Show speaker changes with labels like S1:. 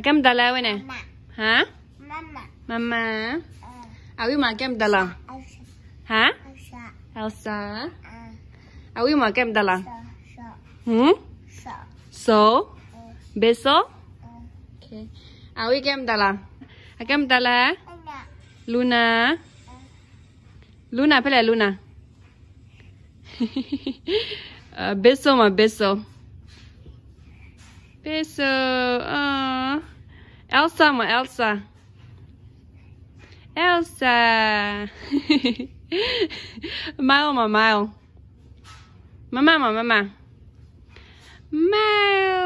S1: Acá
S2: me
S1: tala,
S2: buena.
S1: ¿Ah?
S2: Mamá. Mamá. Awi mà
S1: kem
S2: tala.
S1: Hả?
S2: Elsa. Awi
S1: mà kem
S2: tala.
S1: Hmm?
S2: So. Beso. Okay. Awi kem tala. Kem
S1: tala.
S2: Luna. Luna, phải là Luna. uh, beso mà beso. Beso. Oh. Elsa mà Elsa. Elsa. Mile mà Mile. Mama mà Mama. Mile